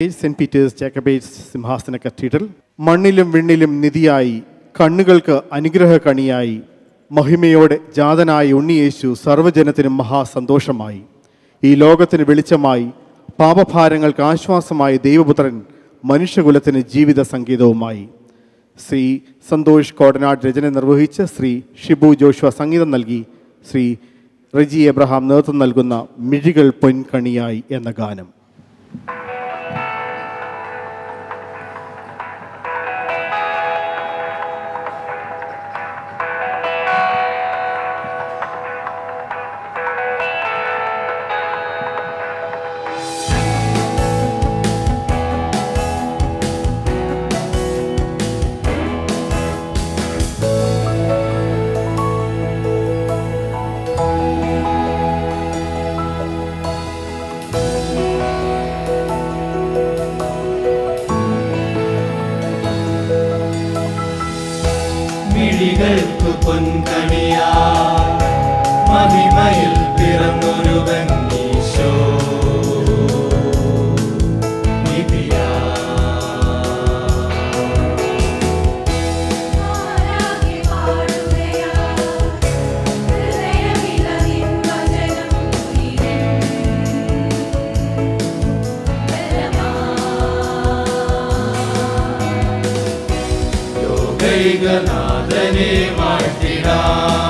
Saint Peter's Jacobites സിംഹാസന cathedral മണ്ണിലും വിണ്ണിലും നിധിയായി കണ്ണുകൾക്ക് അനുഗ്രഹ കണിയായി മഹിമയോടെ ജാതനായ ഉണ്ണിയേശു സർവജനത്തിനും മഹാസന്തോഷമായി. ഈ ലോകത്തിന് വെളിച്ചമായി പാപഭാരങ്ങൾക്ക് ആശ്വാസമായി ദൈവപുത്രൻ മനുഷ്യകുലത്തിന് ജീവിത സംഗീതവുമായി. ശ്രീ സന്തോഷ് കോടനാട് രചന നിർവഹിച്ച് ശ്രീ ഷിബു ജോഷുവ സംഗീതം നൽകി ശ്രീ റിജി എബ്രഹാം നേതൃത്വം നൽകുന്ന മിഴികൾ പൊൻകണിയായി എന്ന ഗാനം. one தெய்கநாதனே வாழ்த்திடார்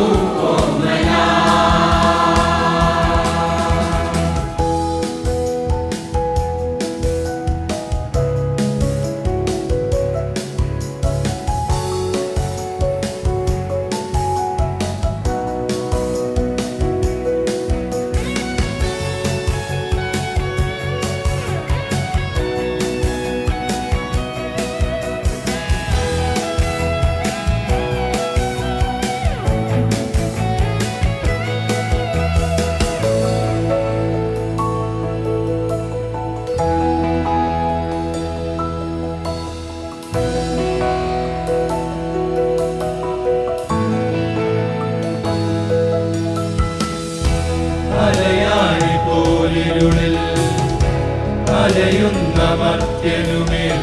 അലയുന്ന മർത്യനുമേൽ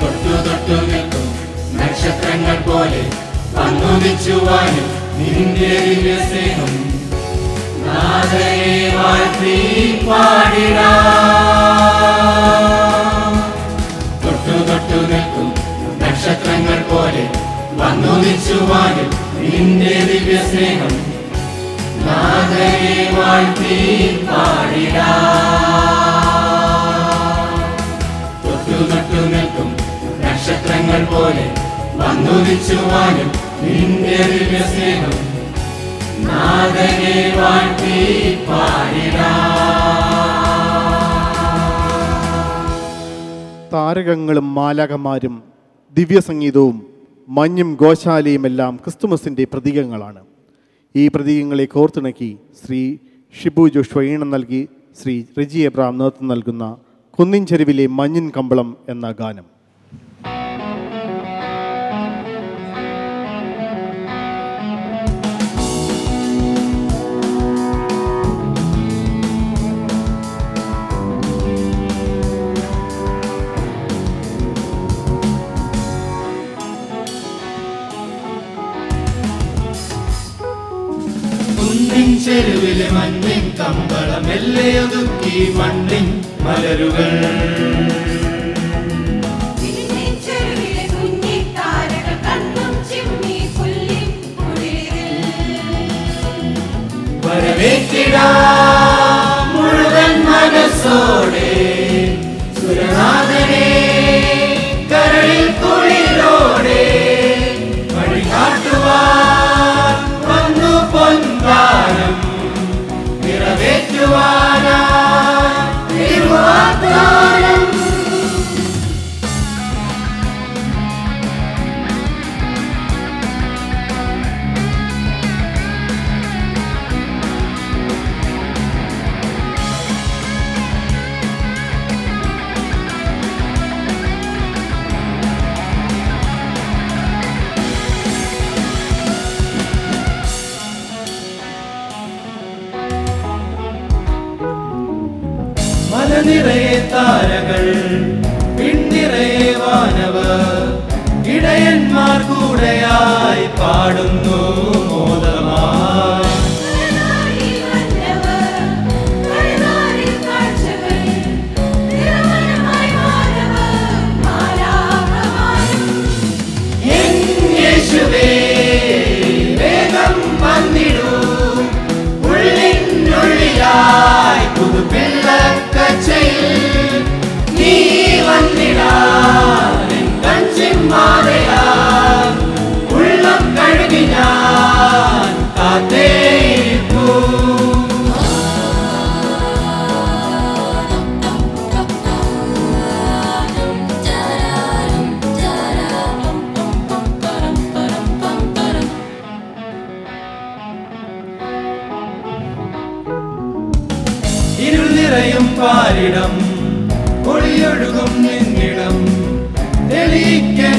തൊട്ടു തൊട്ടു നിൽക്കും നക്ഷത്രങ്ങൾ പോലെ വന്നുദിച്ചുവാനും നിന്റെ നക്ഷത്രങ്ങൾ പോലെ നിന്റെ ദിവ്യ സ്നേഹം നാഥനെ വാഴ്ത്തി പാടിടാ. തൊട്ടു തൊട്ടു നക്ഷത്രങ്ങൾ പോലെ വന്നു നിച്ചുവാനും നിന്റെ ദിവ്യ സ്നേഹം നാഥനെ വാഴ്ത്തി പാടിടാ. താരകങ്ങളും മാലകമാരും ദിവ്യസംഗീതവും മഞ്ഞും ഗോശാലയും എല്ലാം ക്രിസ്തുമസിന്റെ പ്രതീകങ്ങളാണ്. ഈ പ്രതീകങ്ങളെ കോർത്തിണക്കി ശ്രീ ഷിബു ജോഷ്വ ഈണം നൽകി ശ്രീ റിജി എബ്രാം നേതൃത്വം നൽകുന്ന കുന്നിൻ ചെരുവിലെ മഞ്ഞിൻ കമ്പളം എന്ന ഗാനം. മഞ്ഞിൻ കമ്പളമെല്ലേ ഒതുക്കി മണ്ണിൻ മലരുകൾ. വരവേറ്റിടാ മുഴുവൻ മനസ്സോടെ താരകൾ പിന്നിറയെ ഇടയന്മാർ കൂടെയായി പാടുന്നു. പാരിടം ഒളിയൊഴുകും നിന്നിടം. തെളിയിക്ക